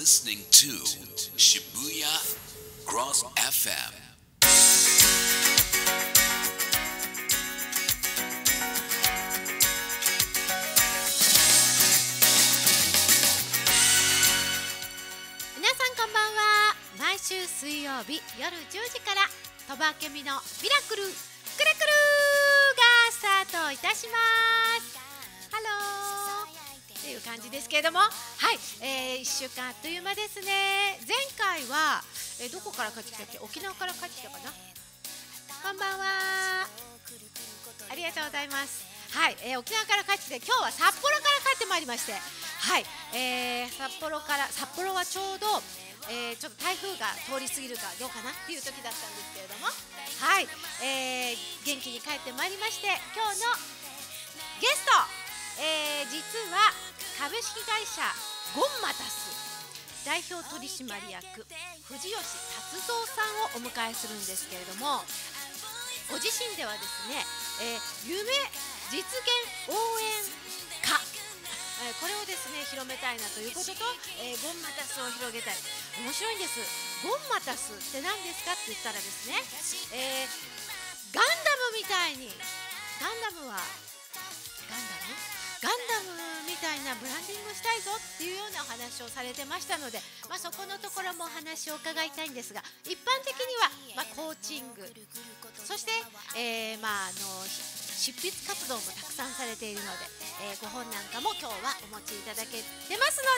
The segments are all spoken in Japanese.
listening to Shibuya Cross FM. 皆さんこんばんは。毎週水曜日夜10時から鳥羽明美のミラクルくるくるがスタートいたします。ハロー。っていう感じですけれどもはい、えー、1週間あっという間ですね。前回は、えーどこから帰ってきたっけ？沖縄から帰ってきたかな？こんばんは。ありがとうございます。はい、えー沖縄から帰ってきて今日は札幌から帰ってまいりまして、はい、えー札幌から札幌はちょうど、えーちょっと台風が通り過ぎるかどうかなっていう時だったんですけれども、はい、えー元気に帰ってまいりまして今日のゲスト、えー実は株式会社ゴンマタス。代表取締役藤吉達三さんをお迎えするんですけれどもご自身ではですね、えー夢実現応援歌、えーこれをですね広めたいなということと、えーゴンマタスを広げたい。面白いんです。ゴンマタスって何ですかって言ったらですね、えガンダムみたいにガンダムはガンダム？ガンダムみたいなブランディングしたいぞっていうようなお話をされてましたので、まあ、そこのところもお話を伺いたいんですが一般的には、まあ、コーチングそして、えーまあ、あの執筆活動もたくさんされているので、えーご本なんかも今日はお持ちいただけてますの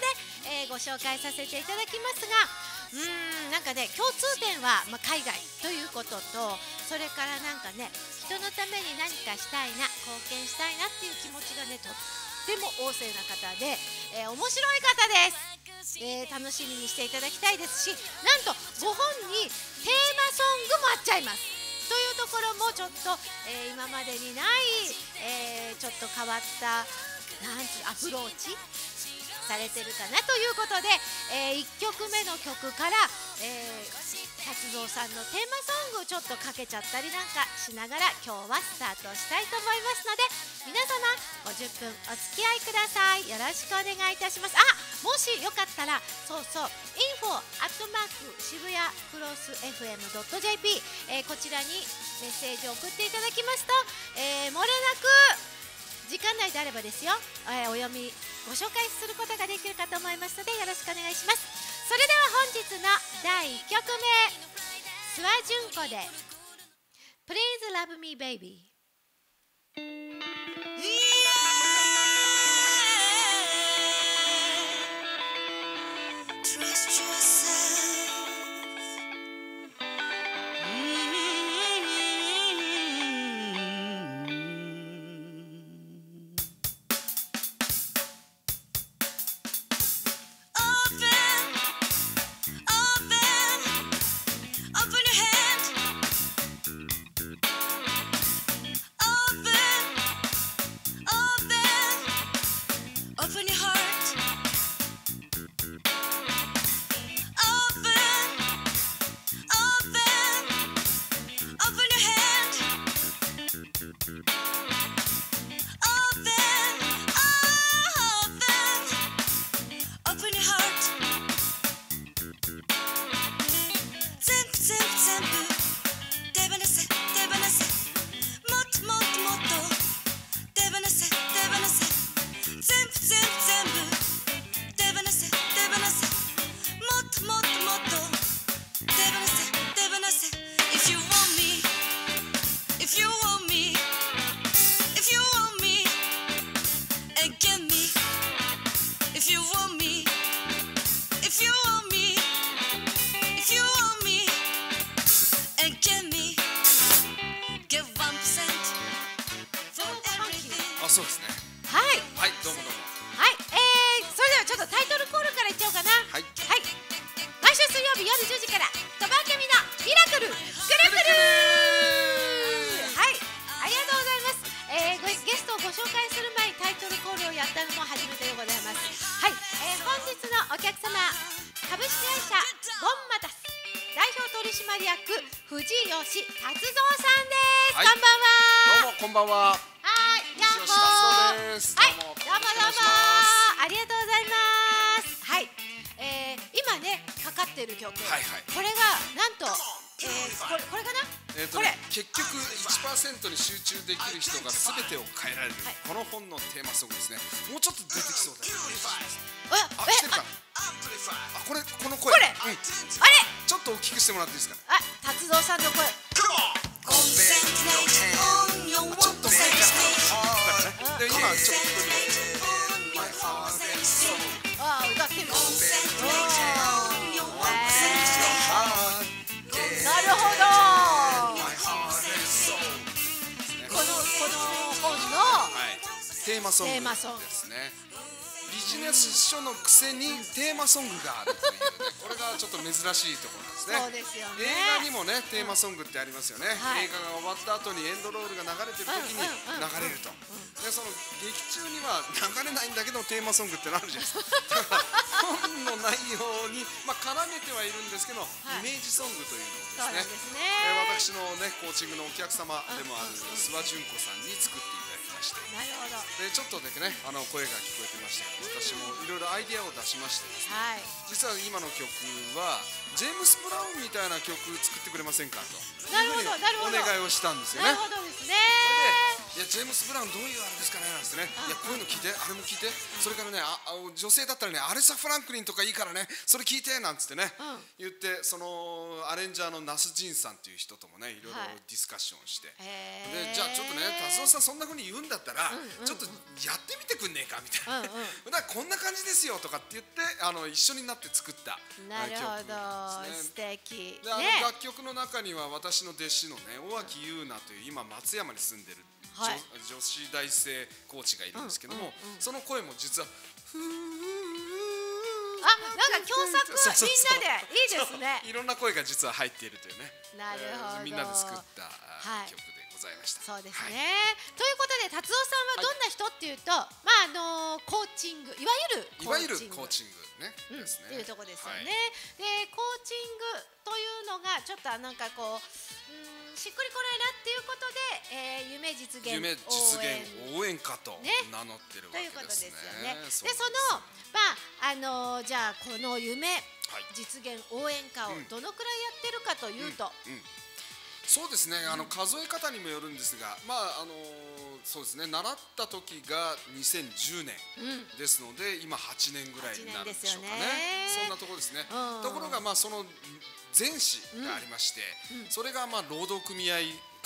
で、えーご紹介させていただきますがうんなんかね共通点は、まあ、海外ということとそれからなんかね人のために何かしたいな貢献したいなっていう気持ちがねとっても旺盛な方で、えー面白い方です、えー楽しみにしていただきたいですしなんとご本にテーマソングもあっちゃいます。というところもちょっと、えー今までにない、えーちょっと変わったなんつうアプローチされてるかなということで、え1曲目の曲から、えー達三さんのテーマソングをちょっとかけちゃったりなんかしながら今日はスタートしたいと思いますので皆様50分お付き合いください。よろしくお願いいたします。あもしよかったらそうそう info アットマーク渋谷クロス FM.jp、えーこちらにメッセージを送っていただきますと、えー漏れなく時間内であればですよ、えーお読みご紹介することができるかと思いますのでよろしくお願いします。それでは本日の第1曲目。諏訪純子で「Please Love Me Baby」いい曜日夜10時から鳥羽明美のミラクルくるくるはいありがとうございます、えー、ごゲストをご紹介する前にタイトルコールをやったのも初めてでございます。はい、えー、本日のお客様株式会社ゴンマタス。代表取締役藤吉達三さんです、はい。こんばんは。どうもこんばんは。はい、ヤッホー。はい、どうもどうも。ありがとうございます。かかってる曲、はいはい。これがなんと、えー、これこれかな、えーとこれ。ね、結局1%に集中できる人が全てを変えられる、はい。この本のテーマソングですね。もうちょっと出てきそうだ。よああ、えああ、これ、この声。これ。うん、あれ？ちょっと大きくしてもらっていいですか？ねあ達蔵さんの声。ちょっと前 one からで、今ちょっと。ああ歌ってるテーマソングですね。ビジネス書のくせにテーマソングがあるというねこれがちょっと珍しいところなんですね。そうですよね。映画にもねテーマソングってありますよね、はい。映画が終わった後にエンドロールが流れてる時に流れると、でその劇中には流れないんだけどテーマソングってのあるじゃないですか。本の内容に、まあ、絡めてはいるんですけど、い。イメージソングというのをでですすね。ねえー私のねコーチングのお客様でもある諏訪純子さんに作っていただきまして。なるほど。でちょっとだけねあの声が聞こえてましたけど私もいろいろアイデアを出しましてですね。はい。実は今の曲はジェームス・ブラウンみたいな曲作ってくれませんかとなるほどなるほど。お願いをしたんですよね。なるほどですねいやジェームス・ブラウンどういうあれですかねなんですねいやこういうの聞いてあれも聞いて。それからねああ女性だったらねアレサ・フランクリンとかいいからねそれ聞いてなんつってね、うん。言ってそのアレンジャーのナス・ジンさんっていう人ともねい。ろいろはいディスカッションをして、でじゃあちょっとね達夫さんそんな風に言うんだったら、ちょっとやってみてくんねえかみたいな、だからこんな感じですよとかって言ってあの一緒になって作ったなるほど。素ね。敵。であのね。楽曲の中には私の弟子のね尾脇優奈という今松山に住んでる、はい。女女子大生コーチがいるんですけども、その声も実はあなんか共作みんなでいいですね。いろんな声が実は入っているというね。なるほど。えーみんなで作った、はい。曲ざいました。そうですはい。ね、ということで達夫さんはどんな人っていうと、まああのコーチングいわゆるいわゆるコーチング。ね、うんですね。っていうところですよね、はい。でコーチングというのがちょっとなんかこううんしっくりこないなっていうことで、えー夢実現夢実応援現応援歌とね。名乗ってるわということですけですねよね。でそのまああのじゃあこの夢、はい。実現応援歌をうん。どのくらいやってるかというと、そうですね。あの数え方にもよるんですがまああのーそうですね。習った時が2010年うん。ですので今8年ぐらいになるんでしょうか8年ねね。そんなところですね。うん。ところがまあその前史がありまして、それがまあ労働組合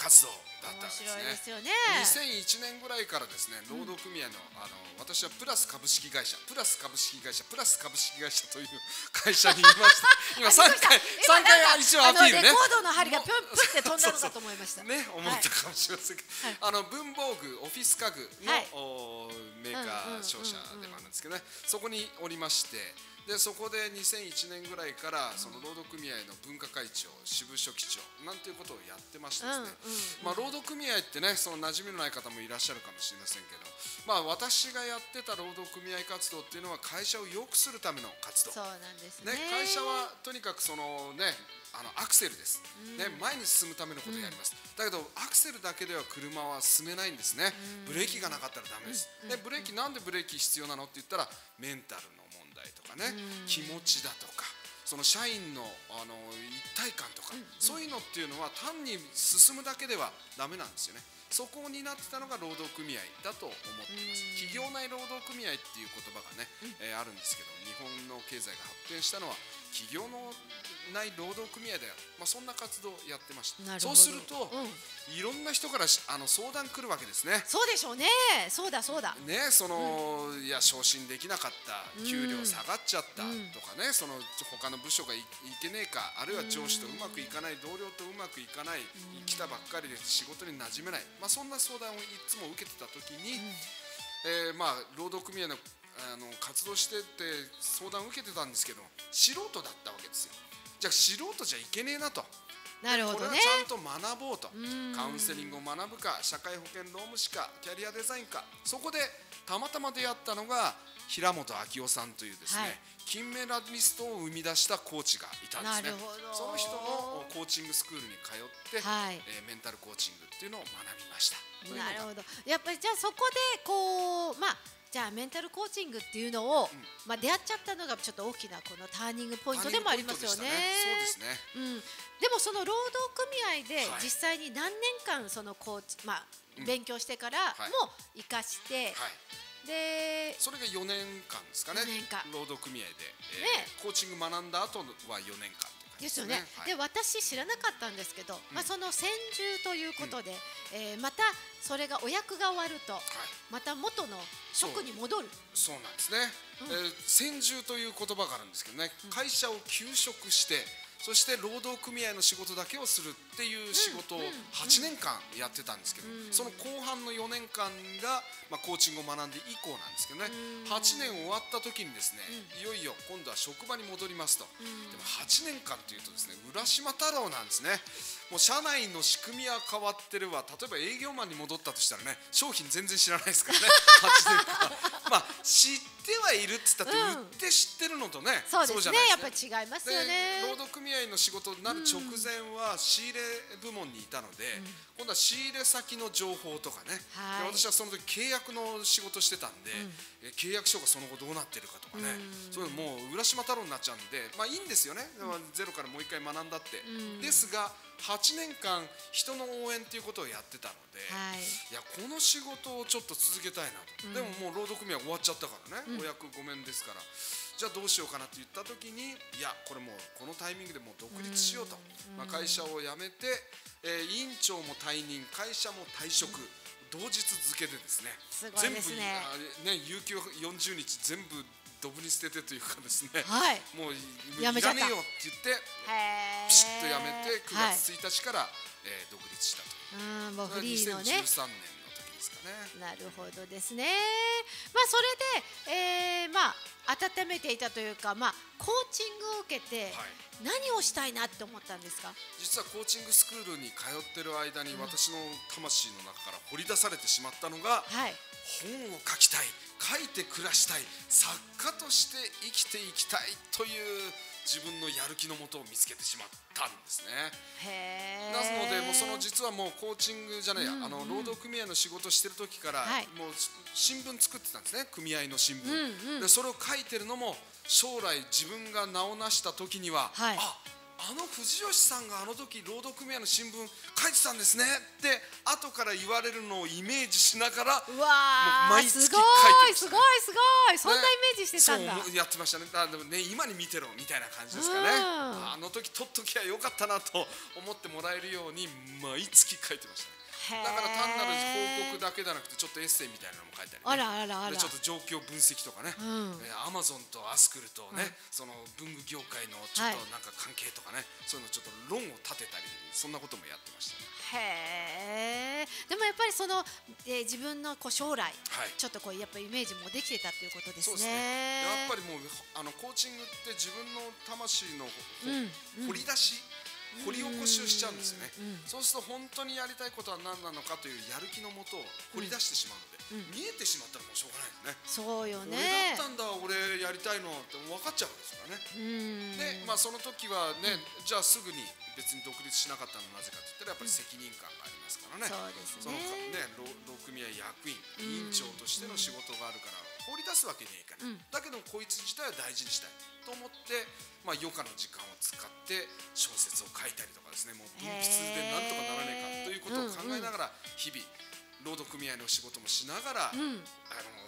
活動だったんですね。ですよね。2001年ぐらいからですね労働組合の,、あの私はプラス株式会社プラス株式会社プラス株式会社という会社にいました。今3回三回一応アピールね。レコードの針がピョンピョンって飛んだのかと思いました。ね思ったかもしれませんけど、はい。あの文房具オフィス家具の、メーカー商社でもあるんですけどね、そこにおりましてでそこで2001年ぐらいからその労働組合の文化会長支部書記長なんていうことをやってましてですね、まあ、労働組合ってねその馴染みのない方もいらっしゃるかもしれませんけど、まあ、私がやってた労働組合活動っていうのは会社を良くするための活動。そうなんですね。ね、会社はとにかくそのねあのアクセルです、ね、前に進むためのことをやります、だけどアクセルだけでは車は進めないんですね、ブレーキがなかったらダメです、でブレーキなんでブレーキ必要なのって言ったらメンタルのとかね、気持ちだとかその社員のあの一体感とか、そういうのっていうのは単に進むだけではダメなんですよね。そこを担ってたのが労働組合だと思っています。企業内労働組合っていう言葉がね、えーあるんですけど日本の経済が発展したのは企業の内労働組合だよ、まあ、そんな活動をやってました。そうすると、うん。いろんな人からしあの相談来るわけですね。そうでしょうね。そうだそうだ。ねその、いや昇進できなかった。給料下がっちゃった。うん。とかね、その他の部署がいいけねえか。あるいは上司とうまくいかない。同僚とうまくいかない。来たばっかりで仕事に馴染めない、まあ、そんな相談をいつも受けてた時に、えーまあ、労働組合のあの活動してて相談を受けてたんですけど素人だったわけですよ。じゃあ素人じゃいけねえなと。なるほどね。これはち。ゃんと学ぼうと。カウンセリングを学ぶか社会保険労務士かキャリアデザインか。そこでたまたま出会ったのが平本明夫さんというですね、はい。金メダリストを生み出したコーチがいたんですね。なるほど。その人のコーチングスクールに通って、はい。えーメンタルコーチングっていうのを学びました。なるほど。やっぱりじゃあそこでこうまあじゃあメンタルコーチングっていうのを、まあ出会っちゃったのがちょっと大きなこのターニングポイントでもありますよね。そうですね。うん、でもその労働組合ではい。実際に何年間そのコーチ、まあ勉強してからはい。も生かして、はい。でそれが4年間ですかね。4年間。労働組合で、えーね。コーチング学んだ後は4年間ですよね。はい。で私知らなかったんですけど、まあその専従ということで、えーまたそれがお役が終わると、はい。また元の職に戻る。そう。なんですね、えー専従という言葉があるんですけどね、会社を休職してそして労働組合の仕事だけをするっていう仕事を8年間やってたんですけど、その後半の4年間が、まあ、コーチングを学んで以降なんですけどね、8年終わった時にですね、いよいよ今度は職場に戻りますと、でも8年間というとですね浦島太郎なんですねもう社内の仕組みは変わってるわ。例えば営業マンに戻ったとしたらね商品全然知らないですからね。8年間まあ知ってはいるっつったって、うん。売って知ってるのとねそうですじゃないね。やっぱり違いますよでね。労働組合の仕事になる直前は仕入れ部門にいたので、今度は仕入れ先の情報とかね、はい。で私はその時契約の仕事してたんで、え契約書がその後どうなってるかとかね、そういうのもう浦島太郎になっちゃうんでまあいいんですよね、でもゼロからもう一回学んだって、ですが8年間人の応援っていうことをやってたので、はい。いやこの仕事をちょっと続けたいなと、でももう労働組合終わっちゃったからね、お役ごめんですから。じゃあどうしようかなって言った時にいやこれもうこのタイミングでもう独立しようと、まあ、会社を辞めて、えー委員長も退任会社も退職、同日付でですね。すね。全部あね有給40日全部ドブに捨ててというかですね、はい。もういやめちゃったいらねえよって言ってピシッと辞めて9はい月1日から、えー独立したと。うん、もうフリーのね。2013年の時ですかね。なるほどですね。まあそれで、えー、まあ温めていたというか、まあコーチングを受けてはい何をしたいなって思ったんですか？実はコーチングスクールに通ってる間に私の魂の中から掘り出されてしまったのがはい。本を書きたい書いて暮らしたい。作家として生きていきたいという自分のやる気のもとを見つけてしまったんですね。なのでもうその実はもうコーチングじゃないや、あの労働組合の仕事してる時から、はい。もう新聞作ってたんですね。組合の新聞、うんうん。でそれを書いてるのも将来自分が名を成した時には、はい。ああの藤吉さんがあの時労働組合の新聞書いてたんですね。って後から言われるのをイメージしながらうわーもう毎月すご書いてすごいすごい。そんなイメージしてたんだ。そうやってましたね。あでもね今に見てろみたいな感じですかね。うん。あの時取っときゃよかったなと思ってもらえるように毎月書いてましただから単なる報告だけじゃなくてちょっとエッセイみたいなのも書いたり、ね、あらあらあら。でちょっと状況分析とかね、ん。えアマゾンとアスクルとね、その文具業界のちょっとなんか関係とかね、そういうのちょっと論を立てたりそんなこともやってましたね。へえ。でもやっぱりその、えー自分のこう将来、はい。ちょっとこうやっぱイメージもできてたっていうことですそうですね。ねやっぱりもうあのコーチングって自分の魂のほうん。掘り出し掘り起こしをしちゃうんですよね、そうすると本当にやりたいことは何なのかというやる気のもとを掘り出してしまうので、見えてしまったらもうしょうがないですね。そうよ俺ねだったんだ俺やりたいのって分かっちゃうんですからね、うん。でまあその時はね、じゃあすぐに別に独立しなかったのはなぜかって言ったらやっぱり責任感がありますからね、そうですそのね組合役員委員長としての仕事があるから放り出すわけにはいかない、だけどこいつ自体は大事にしたいと思って、まあ、余暇の時間を使って小説を書いたりとかですね。もう分泌でなんとかならないかということを考えながら日々労働組合の仕事もしながら、あの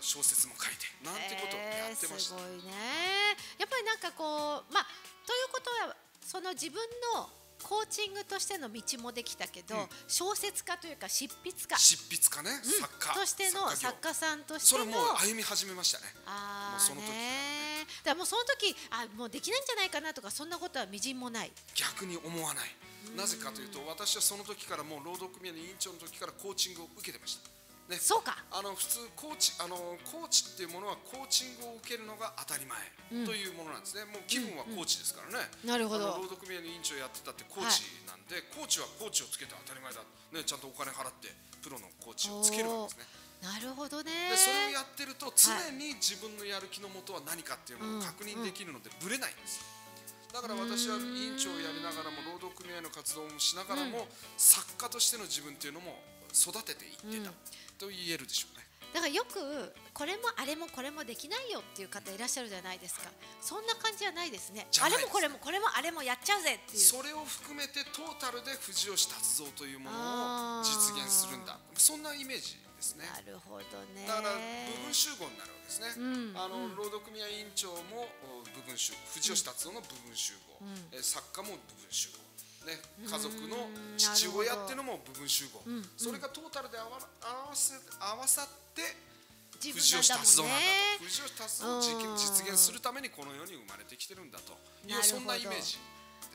小説も書いてなんてことをやってました。えーすごいね。やっぱりなんかこうまあということはその自分のコーチングとしての道もできたけど、小説家というか執筆家。執筆家ね、作家。としての業。作家さんとしての。それもう歩み始めましたね。あーもうその時ねだからもうその時あもうできないんじゃないかなとかそんなことはみじんもない。逆に思わない。なぜかというと私はその時からもう労働組合の委員長の時からコーチングを受けてましたね。そうか。あの普通コーチあのコーチっていうものはコーチングを受けるのが当たり前というものなんですね、もう気分はコーチですからね、なるほど。労働組合の委員長やってたってコーチなんで、コーチはコーチをつけて当たり前だ、ね、ちゃんとお金払ってプロのコーチをつけるわけですね。なるほどね。でそれをやってると常に自分のやる気のもとは何かっていうのを確認できるのでブレないんですだから私は委員長をやりながらも労働組合の活動もしながらも作家としての自分っていうのも育てていってたと言えるでしょうね。だからよくこれもあれもこれもできないよっていう方いらっしゃるじゃないですか。そんな感じじゃないですね。じゃないですあれもこれもこれもあれもやっちゃうぜっていう。それを含めてトータルで藤吉達三というものを実現するんだ。そんなイメージですね。なるほどね。だから部分集合になるわけですね、うん。あの労働組合委員長もお部分集藤吉達夫の部分集合、え作家も部分集合ね、家族の父親っていうのも部分集合、それがトータルで合わ合わせ合わさって自藤吉達夫なんだねと。藤吉達夫を実実現するためにこの世に生まれてきてるんだというそんなイメージ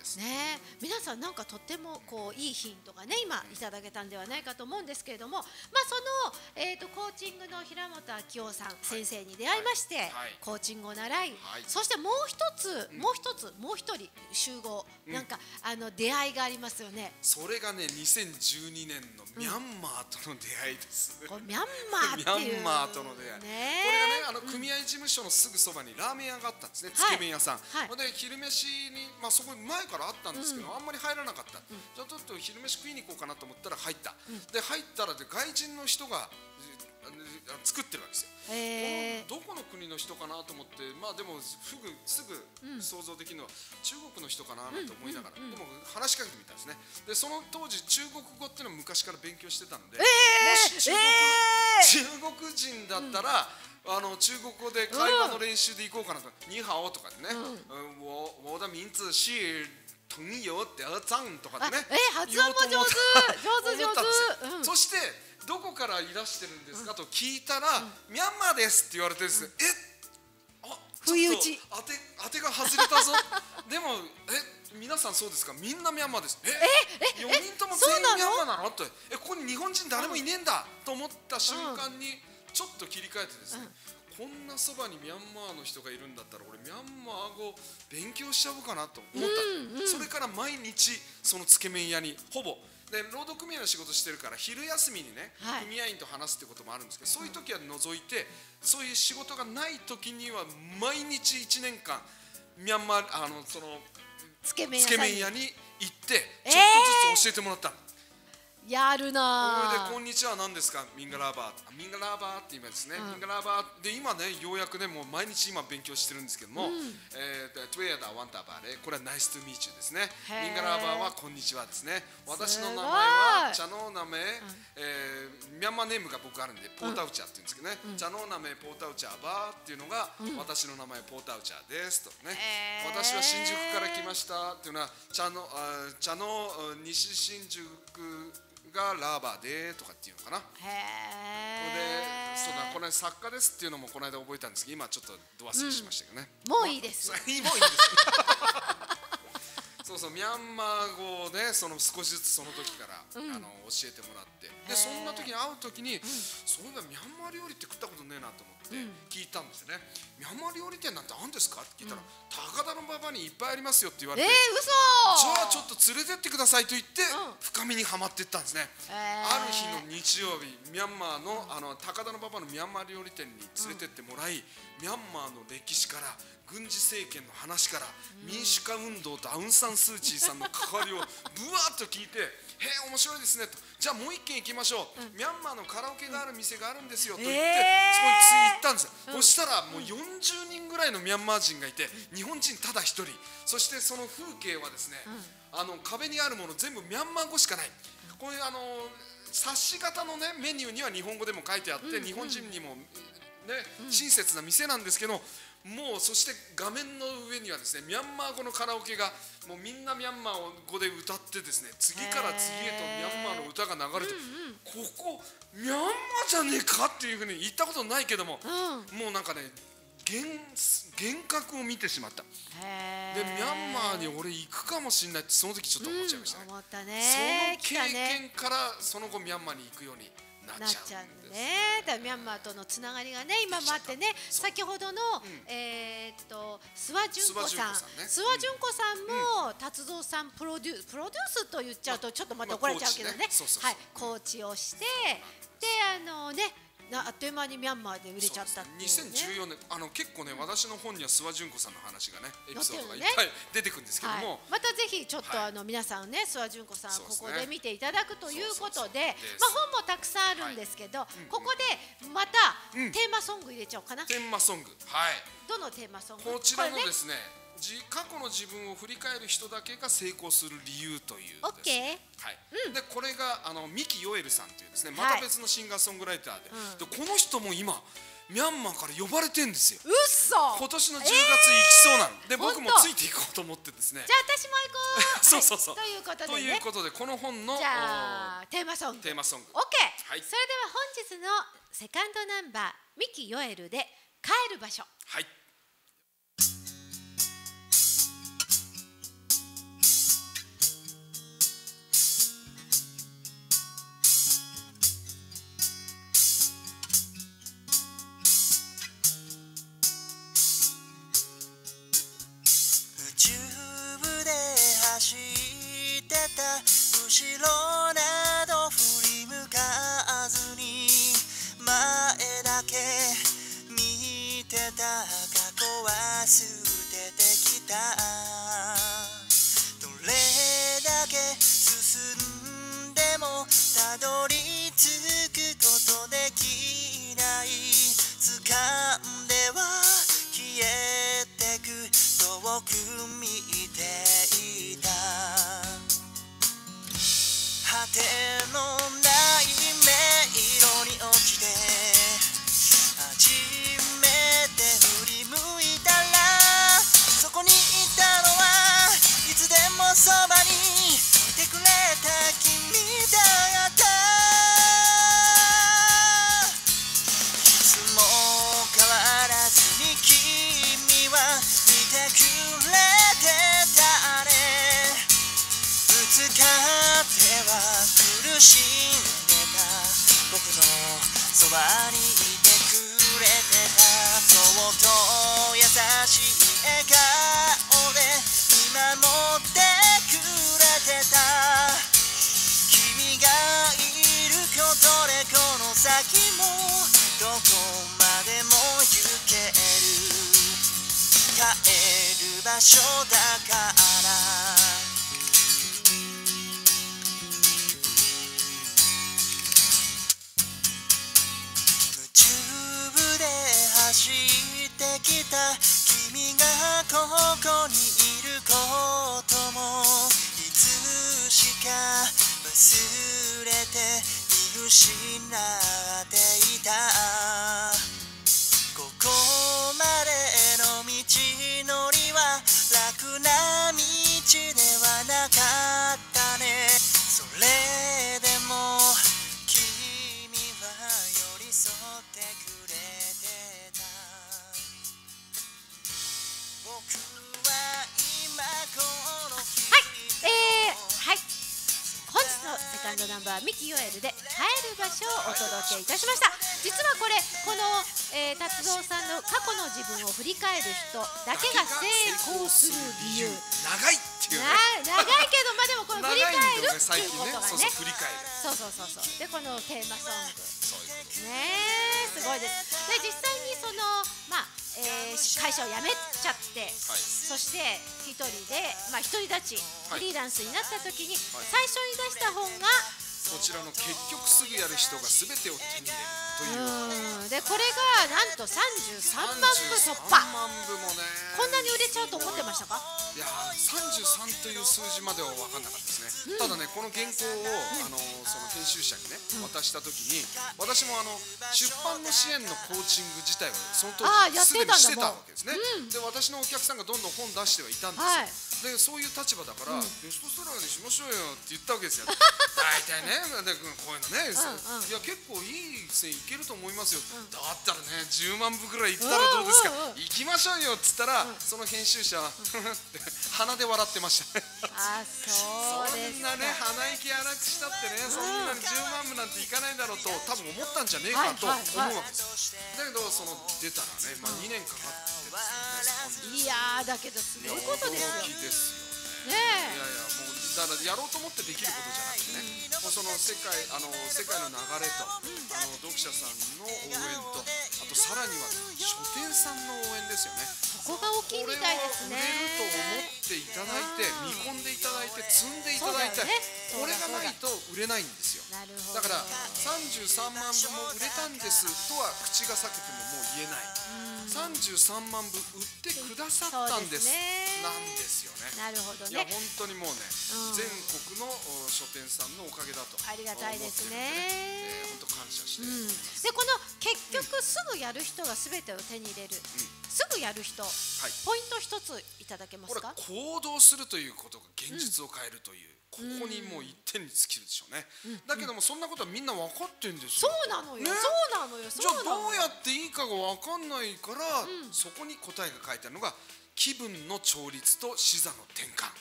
です。ね。皆さんなんかとってもこういいヒントがね今いただけたんではないかと思うんですけれども、まあそのえっ、とコーチングの平本明夫さん、先生に出会いまして、はい。コーチングを習い、はい。そしてもう一つ、もう一つもう一人集合、なんかあの出会いがありますよね。それがね2012年のミャンマーとの出会いです。こうミャンマーっていう。ミャンマーとの出会い、ね。これがねあの組合事務所のすぐそばにラーメン屋があったんですね、つけ麺屋さん、はい。で昼飯に、まあ、そこに前からあったんですけど、あんまり入らなかった、じゃあちょっと昼飯食いに行こうかなと思ったら入った、で入ったらで外人の人が作ってるわけですよ。へえどこの国の人かなと思ってまあでもすぐすぐ想像できるのは中国の人かななんて思いながら、でも話しかけてみたんですね。でその当時中国語っていうのを昔から勉強してたので、もし中国,、中国人だったら、あの中国語で会話の練習で行こうかなと「ニーハオ」とかでね「うん。我我的名字是朋友ってあざん」とかでねあえ発音も上手上手上手うん。そしてどこからいらしてるんですか？と聞いたら、ミャンマーですって言われてですね、えあ不意打ち。当て当てが外れたぞ。でもえ皆さんそうですかみんなミャンマーですええ4人とも全員ミャンマーなの？って。えここに日本人誰もいねえんだ、と思った瞬間にちょっと切り替えてですね、こんなそばにミャンマーの人がいるんだったら俺ミャンマー語勉強しちゃおうかなと思った、それから毎日そのつけ麺屋にほぼ。で労働組合の仕事してるから昼休みにね、はい。組合員と話すってこともあるんですけどそういう時は除いてそういう仕事がない時には毎日1年間ミャンマーあのそのつけ麺つ屋に行ってえー。ちょっとずつ教えてもらったの。やるそれなでこんにちは何ですか？ミンガラーバーあミンガラーバーって言いますね、ミンガラーバーで今ねようやくねもう毎日今勉強してるんですけども、えートゥエアダワンタバーレこれはナイストゥミーチューですね。ミンガラーバーはこんにちはですね。私の名前は茶の名前、えーミャンマーネームが僕あるんでポータウチャーって言うんですけどね、茶の名前ポータウチャーバーっていうのが、私の名前ポータウチャーですとね、私は新宿から来ましたっていうのは茶のあ茶のあ西新宿がラーバーでとかっていうのかな。へえでそうだこれ作家ですっていうのもこの間覚えたんですけど今ちょっとど忘れしましたけどね、もういいです。まあもういいです。そうそうミャンマー語をねその少しずつその時から、あの教えてもらって。でそんな時に会う時に、そういえばミャンマー料理って食ったことねえなと思って聞いたんですよね、ミャンマー料理店なんてあるんですか？って聞いたら、高田馬場にいっぱいありますよって言われえー、て、嘘じゃあちょっと連れてってくださいと言って、うん。深みにはまっていったんですね、ある日の日曜日ミャンマーのあの高田馬場のミャンマー料理店に連れてってもらい、ミャンマーの歴史から軍事政権の話から、民主化運動とアウン・サン・スー・チーさんの関わりをぶわっと聞いて「へえ面白いですね」と「じゃあもう一軒行きましょう、ミャンマーのカラオケがある店があるんですよ」と言って、えー。そこに行ったんですよ、そしたらもう40人ぐらいのミャンマー人がいて日本人ただ一人。そしてその風景はですね、あの壁にあるもの全部ミャンマー語しかない。こういうあの冊子型のねメニューには日本語でも書いてあって、日本人にもね、親切な店なんですけどもうそして画面の上にはですねミャンマー語のカラオケがもうみんなミャンマー語で歌ってですね次から次へとミャンマーの歌が流れて、ここミャンマーじゃねえかっていうふうに言ったことないけども、もうなんかね幻幻覚を見てしまった。へでミャンマーに俺行くかもしれないってその時ちょっと思っちゃいましたね、思ったその経験からその後ミャンマーに行くようになっちゃうね。だミャンマーとのつながりがね今もあってね先ほどの、えーっと諏訪純子さん。諏訪純子さんも、達三さんプロデュープロデュースと言っちゃうとちょっとまた怒られちゃうけどね,、はいコーチをしてであのねなあっという間にミャンマーで売れちゃったっていう、ね、2014年あの結構ね私の本には諏訪純子さんの話がねエピソードがいっぱい出てくるんですけどはい。も、、またぜひちょっと、はい。あの皆さんね諏訪純子さん、ここで見ていただくということでまあ本もたくさんあるんですけど、ここでまたテーマソング入れちゃおうかな、テーマソング。はい。どのテーマソング？こちらのですねじ過去の自分を振り返る人だけが成功する理由というオッケーはい。でこれがあのミキ・ヨエルさんというですねはい。また別のシンガーソングライターで,、でこの人も今ミャンマーから呼ばれてんですよ。うっそ今年の10月えー行きそうなの、で僕もついていこうと思ってですね。じゃあ私も行こう。そうそうそう、はい。ということでといねうことでこの本のじゃあテーマソング。テーマソング。オッケー、はい。それでは本日のセカンドナンバーミキ・ヨエルで帰る場所。はいにいてくれてたそっと優しい笑顔で見守ってくれてた。君がいることでこの先もどこまでも行ける。帰る場所だから。走ってきた君がここにいることもいつしか忘れて見失っていたここまでの道のりは楽な道ではなかった。カンドナンバーミキ・ヨエルで帰る場所をお届けいたしました。実はこれこの、えー、達郎さんの過去の自分を振り返る人だけが成功する理由。長いっていうなね長いけどまあでもこれ振り返る。っていうことがねねそうそう振り返る。そうそうそうそう。でこのテーマソング。ねえすごいです。で実際にえー会社を辞めちゃって、そして一人でまあ独り立ち、はい。フリーランスになった時に、はい。最初に出した本がこちらの結局すぐやる人が全てを手に入れるという。うん。でこれがなんと33万部突33破万部もね。こんなに売れちゃうと思ってましたか？いやー33という数字までは分かんなかったですね、ただねこの原稿を、あのその編集者にね、渡した時に私もあの出版の支援のコーチング自体はその当時すでにしてたわけですね、で私のお客さんがどんどん本出してはいたんですよ、はいでそういう立場だから、ベストセラーにしましょうよって言ったわけですよ。大体ねでこういうのね、う。んうん。いや結構いい線いけると思いますよ、だったらね10万部ぐらいいったらどうですか、うんうんうん行きましょうよっつったら、その編集者は って鼻で笑ってました。ねあそうそですんなね鼻息荒くしたってね、そんなに10万部なんていかないだろうと多分思ったんじゃねえかと思はいはいはい。うわけです、だけどその出たらね、まあ、2年かかっていやーだけどすごいことですよねねいやいやもうだからやろうと思ってできることじゃなくてね。もうその世界あの世界の流れと、あの読者さんの応援とあとさらには書店さんの応援ですよね。ここが大きいみたいですね。これは売れると思っていただいて見込んでいただいて積んでいただいて、ね。これがないと売れないんですよ。だから33万部も売れたんですとは口が裂けてももう言えない。33万部売ってくださったんです。ね。なんですよね。なるほどいやね本当にもうね、うん。全国のお書店さんのおかげだとありがたいですね。思ってるので、えー本当感謝して。おうん。でこの結局すぐやる人が全てを手に入れる、すぐやる人、ポイント一ついただけまこれすか行動するということが現実を変えるという、ここにもう一点に尽きるでしょうね、だけどもそんなことはみんな分かってるんですそようなのよ、ね。そうなのよ。じゃあどうやっていいかが分かんないから、そこに答えが書いてあるのが気分の調律と視座の転換。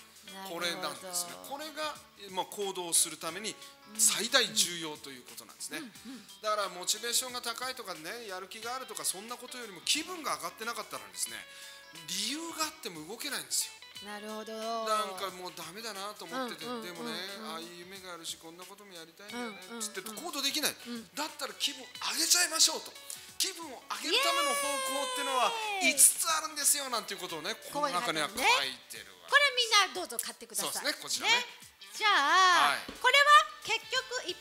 これなんですね。これが、まあ、行動をするために最大重要ということなんですね、だからモチベーションが高いとかねやる気があるとかそんなことよりも気分が上がってなかったらですね理由があっても動けないんですよ。なるほど。なんかもうダメだなと思ってて、でもね、うん。ああいう夢があるしこんなこともやりたいんだよね、うんうん。つって行動できない、だったら気分上げちゃいましょうと気分を上げるための方向っていうのはイエーイ。5つあるんですよなんていうことをねこの中には書いてるわこれみんなどうぞ買ってください。そうですねこちらね。じゃあ、はい。これは結局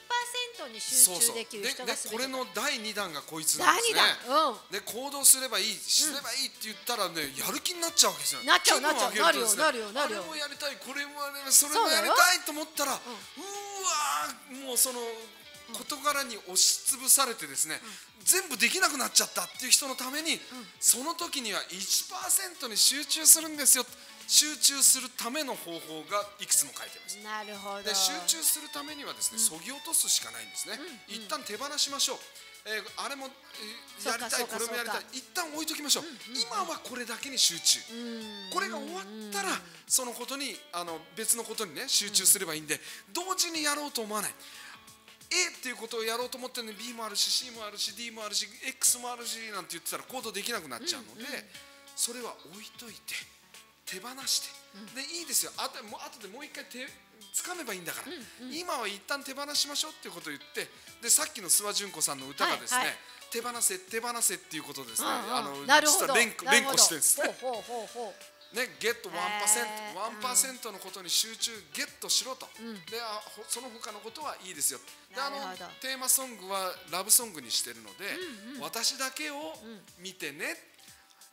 1%に集中できる人でがでこれの第2弾がこいつなん第2ですね。弾。うん。で行動すればいいすればいいって言ったらねやる気になっちゃうわけですよ。なっちゃう気分を上げとですね。なるよなるよなるよ。あれもやりたいこれもやりたいそれそうだよ。もやりたいと思ったらうわーもうその事柄に押しつぶされてですね、全部できなくなっちゃったっていう人のために、その時には1%に集中するんですよ。集中するための方法がいくつも書いてます。なるほど。で集中するためにはですね、そぎ落とすしかないんですね、一旦手放しましょう、えーあれも、えーやりたいこれもやりたい。一旦置いときましょう、今はこれだけに集中、これが終わったらそのことにあの別のことにね集中すればいいんで、同時にやろうと思わない A っていうことをやろうと思ってるのに B もあるし C もあるし D もあるし X もあるしなんて言ってたら行動できなくなっちゃうので、それは置いといて手放して、でいいですよ。あともう後でもう一回手掴めばいいんだから、今は一旦手放しましょうっていうことを言ってでさっきの諏訪純子さんの歌がですね、手放せ手放せっていうことですね、あのなるほど。実は連呼してるんですねね、ゲット1%、へー。1%のことに集中ゲットしろと、であほその他のことはいいですよ。であのテーマソングはラブソングにしてるので、私だけを見てね、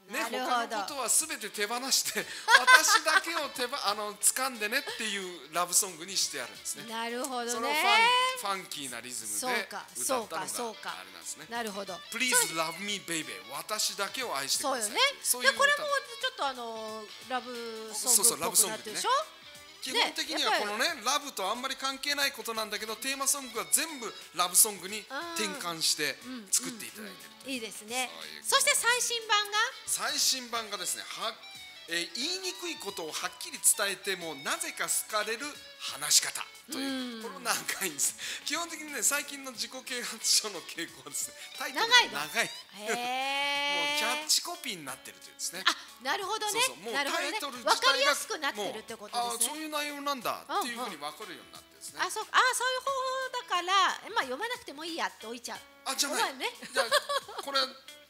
ね、他のことはすべて手放して 私だけを手ばあの掴んでねっていうラブソングにしてあるんですね。なるほどそのフねァンファンキーなリズムそうでか歌そうったのかそうか。があれなんですね。なるほど。Please love me baby 私だけを愛してください。そうよね。そういうでこれも歌ちょっとあのラブソンそうそうグっぽくなってるでしょ？基本的にはこのねラブとあんまり関係ないことなんだけどテーマソングは全部ラブソングに転換して作っていただいてるいいですね。そして最新版が？最新版がですねは、えー言いにくいことをはっきり伝えてもなぜか好かれる話し方という。これも長いんです。基本的にね最近の自己啓発書の傾向はですねタイトルが長いの？長いキャッチコピーになってるというですね。あなるほどね。そうそう。もうタイトルわかりやすくなってるってことですもうあそうねいう内容なんだっていうふうに分かるようになってですね。あそうあそういう方法だからまあ読まなくてもいいやって置いちゃうあじゃない、ね。じゃあ これ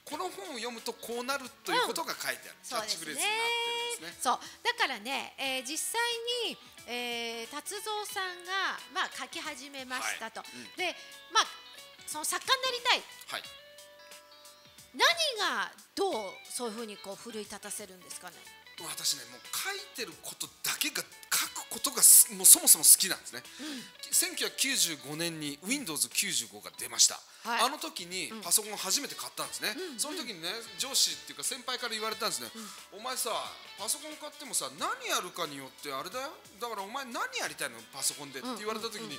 この本を読むとこうなるということが書いてある、キャッチフレーズになってるんですね。そうだからね、えー実際に、えー達蔵さんが、まあ、書き始めましたと、はい。うん。でまあその作家になりたい。はい何がどうそういうふうにこう奮い立たせるんですかね？私ねもう書いてることだけが書くことがすもうそもそも好きなんですね、1995年に Windows95 が出ました、はい。あの時にパソコンを初めて買ったんですね、その時にね上司っていうか先輩から言われたんですね、お前さパソコン買ってもさ何やるかによってあれだよ。だからお前何やりたいの？パソコンでって言われた時に、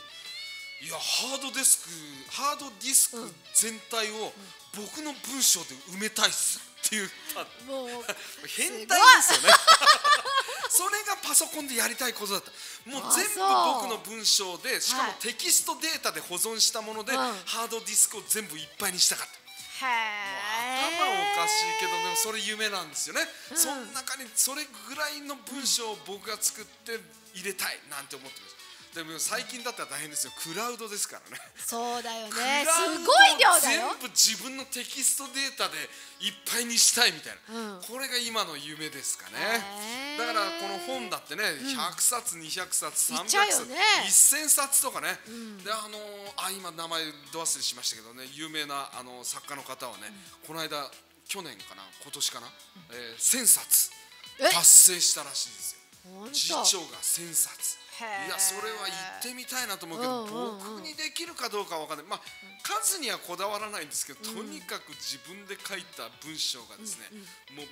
いやハードディスクハードディスク全体を僕の文章で埋めたいっすって言ったのもう 変態ですよね。それがパソコンでやりたいことだった。もうあ全部僕の文章でしかもはい。テキストデータで保存したもので、うんハードディスクを全部いっぱいにしたかった。へおかしいけどでもそれ夢なんですよね、その中にそれぐらいの文章を僕が作って入れたいなんて思ってますでも最近だったら大変ですよ。クラウドですからね。そうだよね。すごい量だよ。全部自分のテキストデータでいっぱいにしたいみたいな、うん。これが今の夢ですかね。だからこの本だってね、100冊200冊300いっちゃうよ冊、ね1000冊とかね、であのあ今名前ど忘れしましたけどね有名なあの作家の方はね、この間去年かな今年かな、えー1000冊え？達成したらしいですよ。次長が1000冊いやそれは言ってみたいなと思うけど、うんうんうん僕にできるかどうかは分かんない。まあ数にはこだわらないんですけど、とにかく自分で書いた文章がですね、もう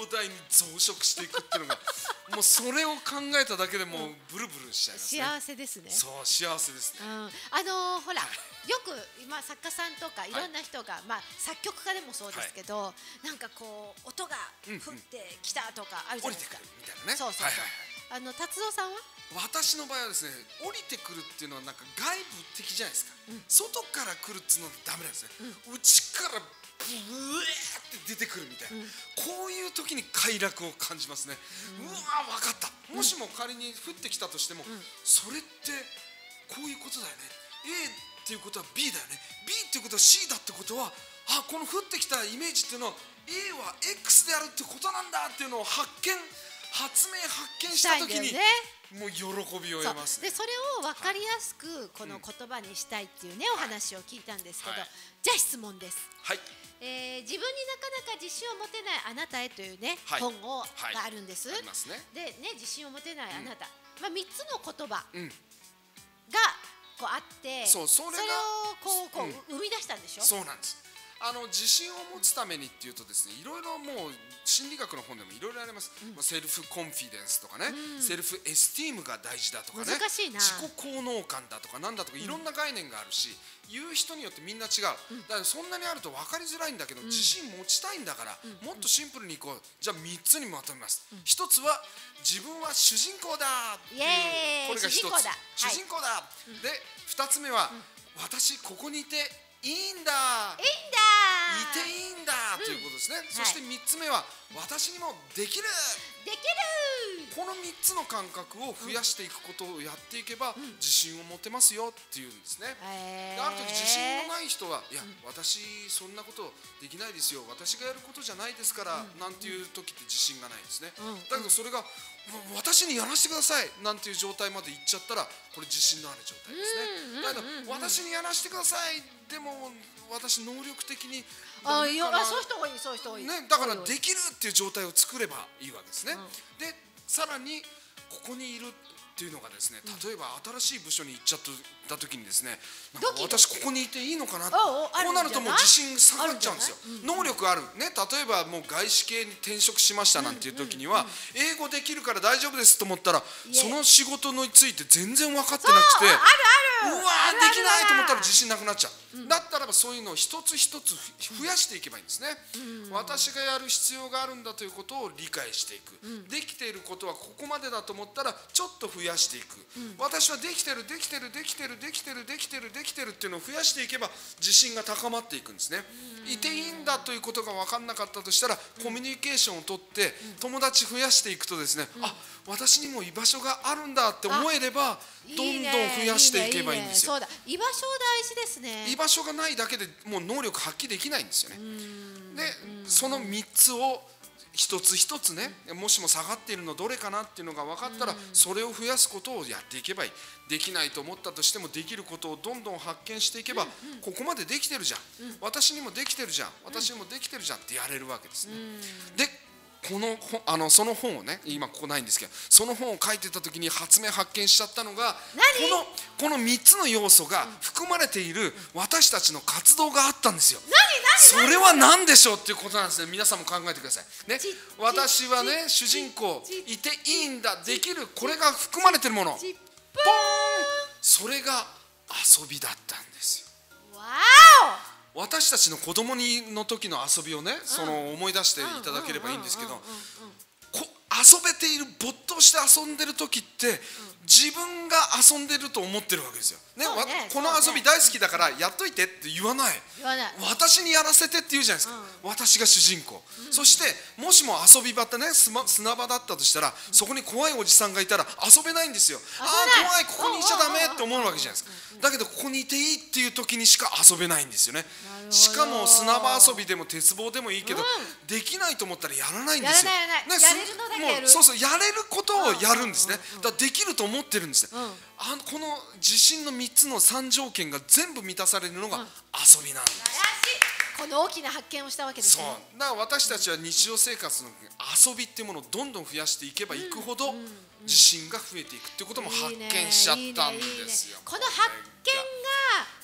膨大に増殖していくっていうのが もうそれを考えただけでもうブルブルしちゃいますね、幸せですね。そう幸せですね、うん、あのーほら、よく今作家さんとかいろんな人が、まあ作曲家でもそうですけど、なんかこう音が降ってきたとかあるじゃ降りてないですか。くるみたいなね。そうそうそう。はいはいはい。あの達夫さんは？私の場合はですね降りてくるっていうのはなんか外部的じゃないですか、外から来るっつうのはダメなんですね、内からブエーって出てくるみたいな、こういう時に快楽を感じますね、うわ分かった。もしも仮に降ってきたとしても、それってこういうことだよね。A っていうことは B だよね。B っていうことは C だってことはあこの降ってきたイメージっていうのは A は X であるってことなんだっていうのを発見発明発見した時にもう喜びをそう得ます。ねでそれを分かりやすくこの言葉にしたいっていうね、お話を聞いたんですけど、はい。じゃあ質問です。はい。えー自分になかなか自信を持てないあなたへというね、はい。本を、はい。があるんです。ありますね。でね自信を持てないあなた、まあ三つの言葉がうん。こうあって、そうそれがをこうこう、生み出したんでしょ？そうなんですあの自信を持つためにっていうとですねいろいろもう心理学の本でもいろいろあります、まあセルフコンフィデンスとかね、セルフエスティームが大事だとかね難しいな。自己効能感だとかなんだとかいろんな概念があるし、言う人によってみんな違う、だからそんなにあると分かりづらいんだけど、自信持ちたいんだから、もっとシンプルにいこう。じゃあ3つにまとめます、一つは自分は主人公だこれが一つ。主人公だ。主人公だ、で2つ目は、私ここにいていいんだ。いいんだ。いていいんだ。ということですね、そして3つ目は私にもできる。できる。この3つの感覚を増やしていくことをやっていけば、自信を持てますよ。っていうんですね、へー。である時自信のない人は、いや私そんなことできないですよ。私がやることじゃないですから、なんていう時って自信がないんですね、うん。だけどそれが私にやらせてくださいなんていう状態までいっちゃったらこれ自信のある状態ですね、私にやらせてください。でも私能力的にあいやあそういう人多いそういう人多い、ね、だからできるっていう状態を作ればいいわけですね。でさらにここにいるっていうのがですね例えば新しい部署に行っちゃった時にですね私ここにいていいのかなこうんなるともう自信下がっちゃうんですよ。能力ある。ね例えばもう外資系に転職しましたなんていう時には英語できるから大丈夫ですと思ったらその仕事について全然分かってなくてそうわできないと思ったら自信なくなっちゃう、だったらばそういうのを一つ一つ増やしていけばいいんですね、私がやる必要があるんだということを理解していく、できていることはここまでだと思ったらちょっと増やしていく、私はできてるできてるできてるできてるできてるできてるっていうのを増やしていけば自信が高まっていくんですね、いていいんだということが分かんなかったとしたらコミュニケーションをとって友達増やしていくとですね、あ私にも居場所があるんだって思えればどんどん増やしていけばいいんですよ。そうだ。居場所大事ですね。居場所がないだけでもう能力発揮できないんですよね。でその3つを一つ一つねもしも下がっているのどれかなっていうのが分かったらそれを増やすことをやっていけばいい。できないと思ったとしてもできることをどんどん発見していけばここまでできてるじゃん。私にもできてるじゃん。私にもできてるじゃんってやれるわけですね。でこの本あのその本をね今ここないんですけどその本を書いてた時に発明発見しちゃったのがこ何のこの3つの要素が含まれている私たちの活動があったんですよ。それは何でしょうっていうことなんですね。皆さんも考えてください。ね？ち私はねち主人公ちいていいんだできるこれが含まれてるもの。ポーン！それが遊びだったんですよ。わ私たちの子供にの時の遊びをねその思い出していただければいいんですけどこ遊べている没頭して遊んでる時って、自分が遊んでると思ってるわけですよ、ねねわこの遊び大好きだからやっといてって言わない。言わない。私にやらせてって言うじゃないですか、私が主人公、そしてもしも遊び場ってね砂場だったとしたら、そこに怖いおじさんがいたら遊べないんですよ。ああー怖いここにいちゃダメって思うわけじゃないですか。だけどここにいていいっていう時にしか遊べないんですよね。しかも砂場遊びでも鉄棒でもいいけど、うできないと思ったらやらないんですよ。やらないやらない。ねやれるのだもうそうそうやれることをやるんですね、だできると思ってるんですね、うん。あのこの地震の3つの3条件が全部満たされるのが遊びなんです、この大きな発見をしたわけですそう。ねだから私たちは日常生活の遊びっていうものをどんどん増やしていけばいくほど自信が増えていくっていうことも発見しちゃったんですよ。この発見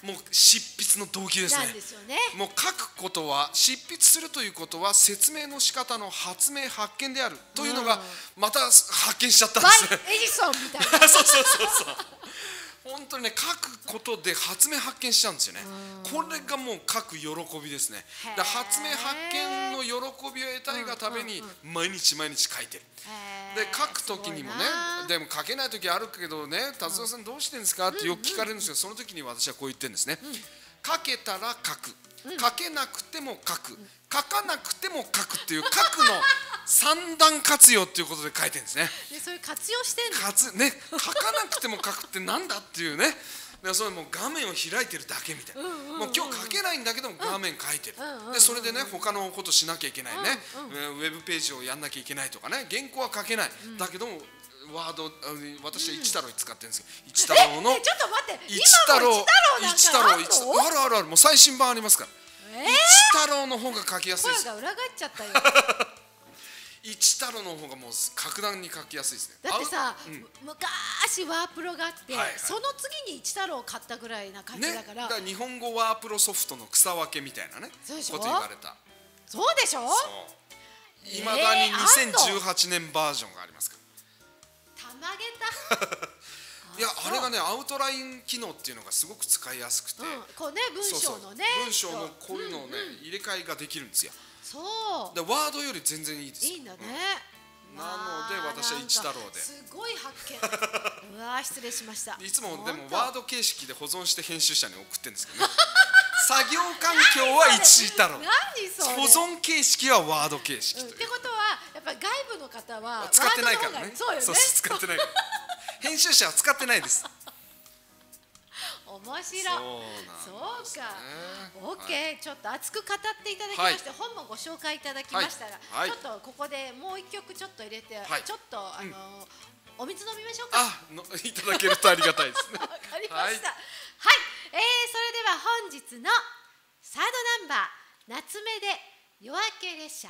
もう執筆の動機ですね。ね。もう書くことは執筆するということは説明の仕方の発明発見であるというのがまた発見しちゃったんバですね。イエジソンみたいな。そうそうそうそう本当にね書くことで発明発見しちゃうんですよね。これがもう書く喜びですね。発明発見の喜びを得たいがために毎日毎日書いてる。で書く時にもねでも書けない時あるけどね達夫さんどうしてるんですか？ってよく聞かれるんですけどその時に私はこう言ってるんですね。書けたら書く書けなくても書く。書かなくても書くっていう書くの三段活用っていうことで書いてるんですね。でそれ活用してんね書かなくても書くってなんだっていうね。でそれもう画面を開いてるだけみたいな、もう今日書けないんだけども画面書いてる、でそれでね他のことしなきゃいけないね、えーウェブページをやんなきゃいけないとかね。原稿は書けない、だけどもワードあ私は一太郎使ってるんですけど一太郎のえちょっと待って。一今も太郎一太郎なんかあるあるあるもう最新版ありますから、え一太郎の方が書きやすいです。裏返っちゃったよ。一太郎の方がもう格段に書きやすいですね。だってさ、あうん。昔ワープロがあって、はいはい。その次に一太郎を買ったぐらいな感じね、だから、だから日本語ワープロソフトの草分けみたいなねそうでしょ？こと言われた。そうでしょ？いまだにえーあんの？2018年バージョンがありますかたまげた。ら いやあれがねアウトライン機能っていうのがすごく使いやすくて、うん、こうね文章のね。文章のこういうのをね、入れ替えができるんですよ。そう。でワードより全然いいですよ。いいんだね、なので私は一太郎で。すごい発見。うわー失礼しました。いつもでもワード形式で保存して編集者に送ってるんですけどね 作業環境は一太郎何それ。保存形式はワード形式という。てことはやっぱり外部の方は使ってないからね。そうよね。使ってない編集者は使ってないです。面白い。そうそうか。ねオッケー。ちょっと熱く語っていただきまして、本もご紹介いただきましたら、ちょっとここでもう一曲ちょっと入れて、はい。ちょっとあの、お水飲みましょうか。あのいただけるとありがたいですね。わかりまはい。した。はい、えー、それでは本日のサードナンバー夏目で夜明け列車。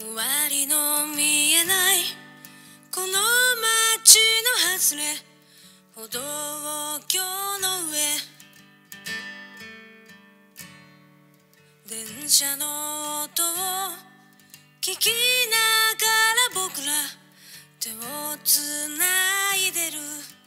終わりの見えないこの街の外れ歩道橋の上電車の音を聞きながら僕ら手をつないでる。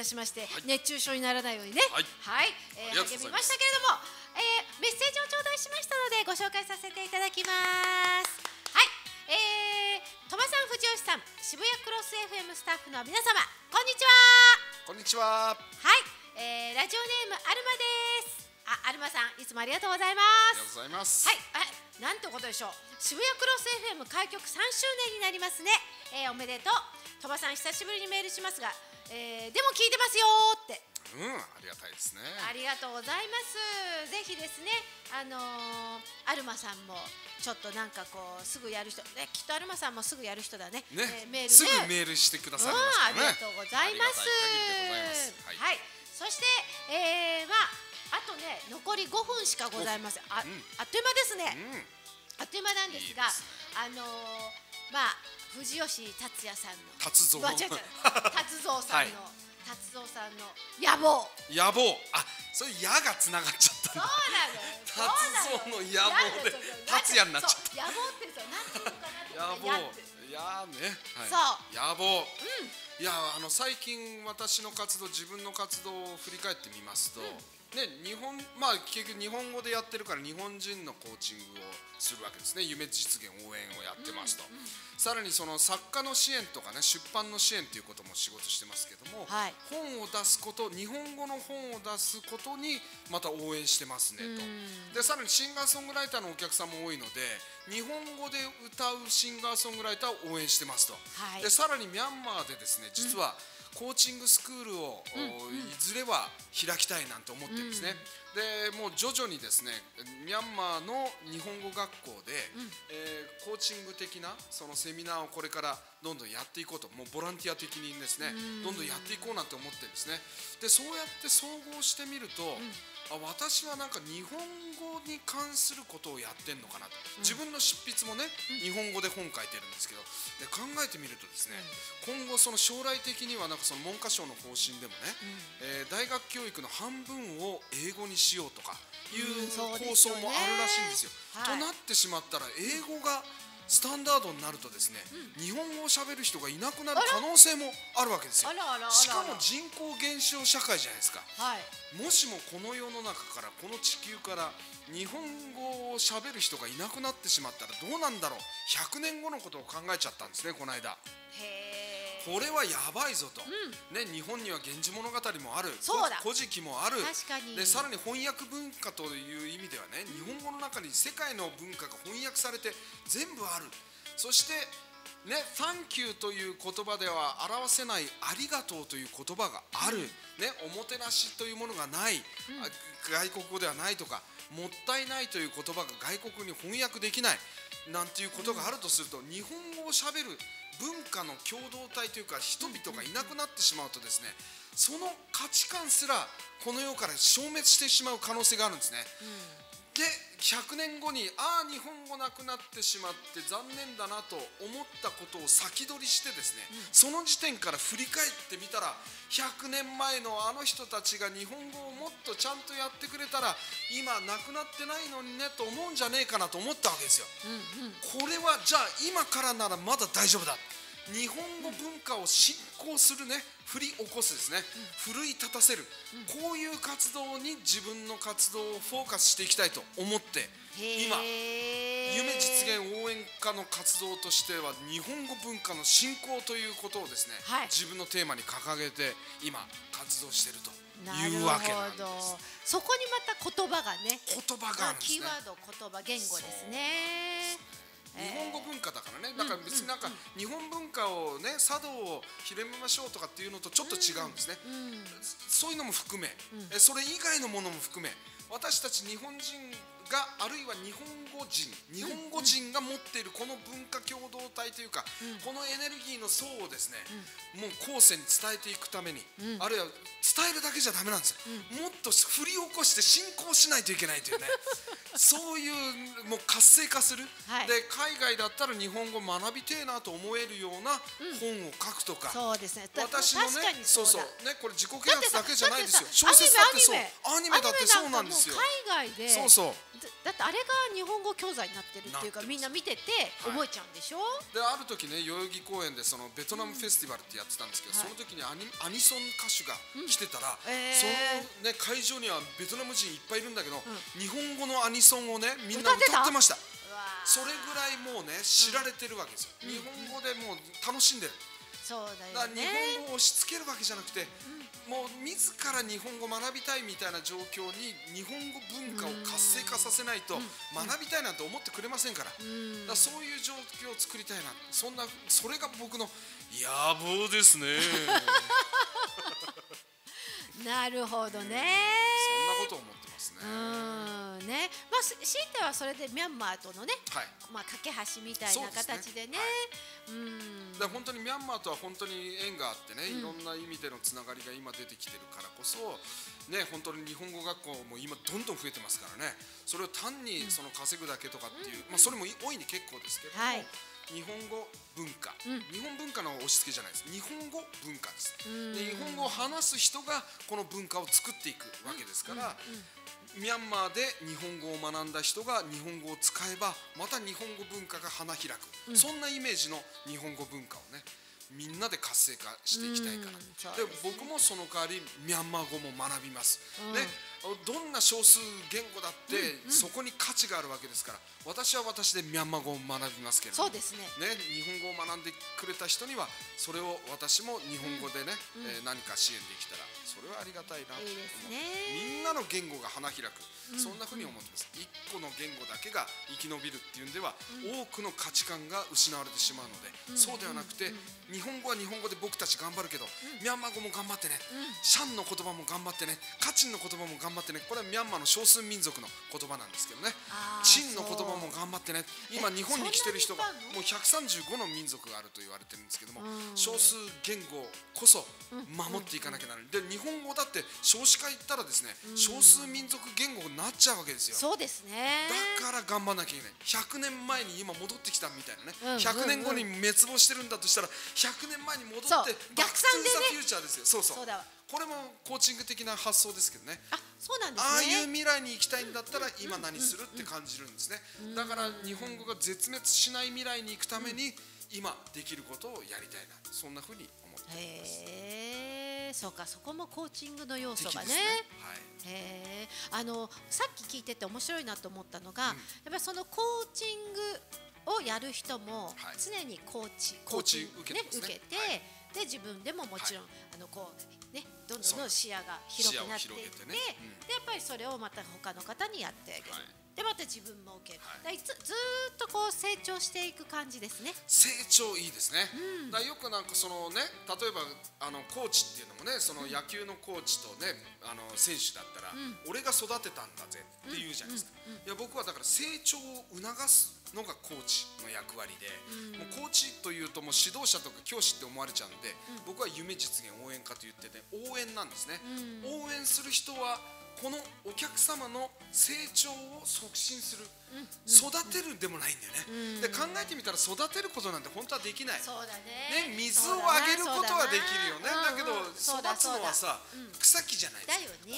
たしまして、熱中症にならないようにね。はい。えーありがとうございます。励みましたけれども、えー、メッセージを頂戴しましたのでご紹介させていただきます。はい、えー、鳥羽さん藤吉さん渋谷クロス FM スタッフの皆様こんにちは。こんにちは。はい、えー、ラジオネームアルマです。あ、アルマさんいつもありがとうございまありがすとうございます。はい、はい、なんてことでしょう。渋谷クロス FM 開局3周年になりますね。えー、おめでとう。鳥羽さん久しぶりにメールしますが、えー、でも聞いてますよーって。うんありがたいですねありがとうございます。ぜひですね、あのー、アルマさんもちょっとなんかこうすぐやる人、ね、きっとアルマさんもすぐやる人だね。ねえーメールね。すぐメールしてくださいねありがとうございます。はいはい、そして、えー、まあ、あとね、残り5分しかございません。あ、うんあっという間ですね。うんあっという間なんですが、いいですねあのーまあ藤吉達也さんの。達蔵 達蔵さんの、は達蔵さんの。野望。野望。あそれ矢がつながっちゃったそうんなの。達蔵の野望で達也になっちゃった。野望ってそうなんていうのかな野望。やね、はい、そう。野望、いやあの最近私の活動自分の活動を振り返ってみますと、ね日本まあ結局日本語でやってるから日本人のコーチングをするわけですね。夢実現応援をやってますと、さらにその作家の支援とかね出版の支援ということも仕事してますけども、はい。本を出すこと日本語の本を出すことにまた応援してますねと、でさらにシンガーソングライターのお客さんも多いので日本語で歌うシンガーソングライターを応援してますと、はい。でさらにミャンマーでですね実はコーチングスクールを、おいずれは開きたいなんて思ってるんですね、でもう徐々にですねミャンマーの日本語学校で、えーコーチング的なそのセミナーをこれからどんどんやっていこうともうボランティア的にですね、どんどんやっていこうなんて思ってるんですね。でそうやって総合してみると、あ私はなんか日本語に関することをやってんのかなと、自分の執筆もね、日本語で本書いてるんですけど。で考えてみるとですね、今後その将来的にはなんかその文科省の方針でもね、えー大学教育の半分を英語にしようとかいう構すよね。想もあるらしいんですよ。はい。となってしまったら英語がスタンダードになるとですね、日本語を喋る人がいなくなる可能性もあるわけですよしかも人口減少社会じゃないですか。はい。もしもこの世の中からこの地球から日本語を喋る人がいなくなってしまったらどうなんだろう100年後のことを考えちゃったんですねこの間へえ。これはやばいぞと、ね、日本には「源氏物語」もある。そうだ。古事記もある。でさらに翻訳文化という意味ではね日本語の中に世界の文化が翻訳されて全部ある。そしてね「Thank you」という言葉では表せない「ありがとう」という言葉がある、ね、おもてなしというものがない、あ外国語ではないとかもったいないという言葉が外国に翻訳できない。なんていうことがあるとすると、日本語をしゃべる文化の共同体というか人々がいなくなってしまうとですねその価値観すらこの世から消滅してしまう可能性があるんですね。で100年後にああ日本語なくなってしまって残念だなと思ったことを先取りしてですね、その時点から振り返ってみたら100年前のあの人たちが日本語をもっとちゃんとやってくれたら今なくなってないのにねと思うんじゃねえかなと思ったわけですよ。これはじゃあ今からならまだ大丈夫だ日本語文化を振興するね振り起こすですね、奮い立たせる、こういう活動に自分の活動をフォーカスしていきたいと思って今夢実現応援課の活動としては日本語文化の振興ということをですね、はい。自分のテーマに掲げて今活動しているというわけなんです。そこにまた言葉がね。言葉がね。キーワード言葉言語ですね日本語文化だからね。日本文化をね茶道を広めましょうとかっていうのとちょっと違うんですね、そういうのも含め、えそれ以外のものも含め。私たち日本人があるいは日本語人日本語人が持っているこの文化共同体というか、このエネルギーの層をですね、もう後世に伝えていくために、あるいは伝えるだけじゃダメなんですよ、もっと振り起こして進行しないといけないというね。そういうもう活性化する、はい。で海外だったら日本語学びてえなと思えるような本を書くとか、そうですね。だ私のねそうそうだねこれ自己啓発だけじゃないですよ。小説だってそう。アニメだってそうなんですよ。海外でそうそうだだってあれが日本語教材になってるっていうかみんな見てて覚えちゃうんでしょ、である時ね代々木公園でそのベトナムフェスティバルってやってたんですけど、はい。その時にアニアニソン歌手が来てたら、えーそのね会場にはベトナム人いっぱいいるんだけど、日本語のアニソンをねみんな歌ってました。それぐらいもうね知られてるわけですよ、日本語でもう楽しんでるそうだよだから日ね本語を押し付けるわけじゃなくて、もう自ら日本語学びたいみたいな状況に日本語文化を活性化させないと学びたいなんて思ってくれませんから,、だからそういう状況を作りたいな。そんなそれが僕の野望ですね なるほどね。そんなことを思ってますね、うん。ね。まあし強いてはそれでミャンマーとのねはい。まあ架け橋みたいなそうですね。形でねうん。だから本当にミャンマーとは本当に縁があってね、いろんな意味でのつながりが今出てきてるからこそね本当に日本語学校も今どんどん増えてますからね。それを単にその稼ぐだけとかっていう、まあそれも大いに結構ですけれども、はい日本語文化、日本文化の押し付けじゃないです。日本語文化です。で日本語を話す人がこの文化を作っていくわけですから、ミャンマーで日本語を学んだ人が日本語を使えばまた日本語文化が花開く、そんなイメージの日本語文化をねみんなで活性化していきたいから、で僕もその代わりミャンマー語も学びます、ねどんな少数言語だってそこに価値があるわけですから私は私でミャンマー語を学びますけれどもそうですね。ね、日本語を学んでくれた人にはそれを私も日本語でね、えー何か支援できたらそれはありがたいなと思いみんなの言語が花開く、そんなふうに思ってます。一個の言語だけが生き延びるっていうんでは、多くの価値観が失われてしまうので、そうではなくて、日本語は日本語で僕たち頑張るけど、ミャンマー語も頑張ってね、シャンの言葉も頑張ってね。カチンの言葉も頑張ってねこれはミャンマーの少数民族の言葉なんですけどね。チンの言葉も頑張ってね。今日本に来てる人がもう135の民族があると言われてるんですけども、少数言語こそ守っていかなきゃならない、で日本語だって少子化行ったらですね、少数民族言語になっちゃうわけですよ。そうですね。だから頑張んなきゃいけない。100年前に今戻ってきたみたいなね、うん100年後に滅亡してるんだとしたら100年前に戻って逆算でフューチャーですよ。そうそう。そうだわこれもコーチング的な発想ですけどね。あそうなんですああいうね未来に行きたいんだったら今何するって感じるんですね。だから日本語が絶滅しない未来に行くために今できることをやりたいなそんなふうに思っています。へえそうかそこもコーチングの要素がね。ね。はい。へえあのさっき聞いてて面白いなと思ったのが、やっぱりそのコーチングをやる人もはい。常にコーチ、コーチコ受けてね。受けて、はい。で自分でももちろん、あのこうねどんどん視野が広くなっていってね。うん。でやっぱりそれをまた他の方にやってあげる、はいでまた自分も受ける、はい。だからいつずーっとこう成長していく感じですね。成長いいですね、だからよくなんかそのね例えばあのコーチっていうのもねその野球のコーチとねあの選手だったら、俺が育てたんだぜって言うじゃないですか、いや僕はだから成長を促すのがコーチの役割で、もうコーチというともう指導者とか教師って思われちゃうんで、僕は夢実現応援家と言ってて応援なんですね、応援する人はこのお客様の成長を促進する、育てるでもないんだよね、で考えてみたら育てることなんて本当はできない。そうだね。ね、水をあげることはできるよね。だけど育つのはさ草木じゃない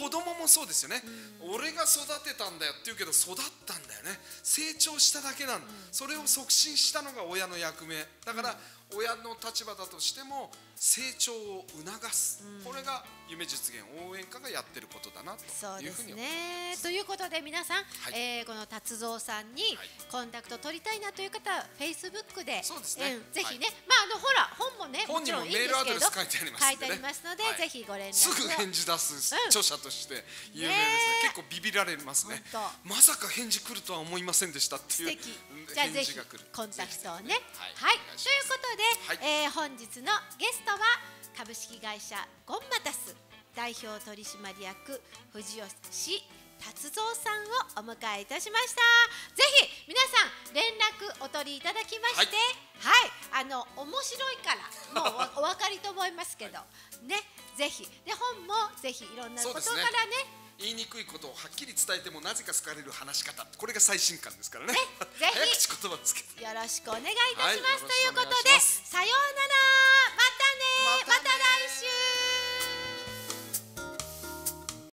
子供もそうですよね。俺が育てたんだよって言うけど育ったんだよね。成長しただけなんだ。それを促進したのが親の役目。だから親の立場だとしても成長を促す。これが夢実現応援歌がやってることだなそうですというふうに思いね。ということで皆さん、はい。えーこの達蔵さんにはい。コンタクト取りたいなという方は、フェイスブックで、そうですね。んぜひね、まああのほら本もね、本にもちろんいいんですけどメールアドレス書いてありますね。書いてありますので、はい。ぜひご連絡を。すぐ返事出すうん。著者として有名ですね。ねえ。結構ビビられますね。本まさか返事来るとは思いませんでしたっていう素敵。じゃあぜひコンタクトをね。はい。ということではい。えー本日のゲストは株式会社ゴンマタス代表取締役藤吉達三さんをお迎えいたしました。ぜひ皆さん連絡お取りいただきましてはい、あの面白いからもうおお分かりと思いますけど。ね。ぜひ。で本もぜひいろんなことからね言いにくいことをはっきり伝えてもなぜか好かれる話し方。これが最新刊ですからね。ぜひ。よろしくお願いいたします、はい、ということでさようなら。またねまたね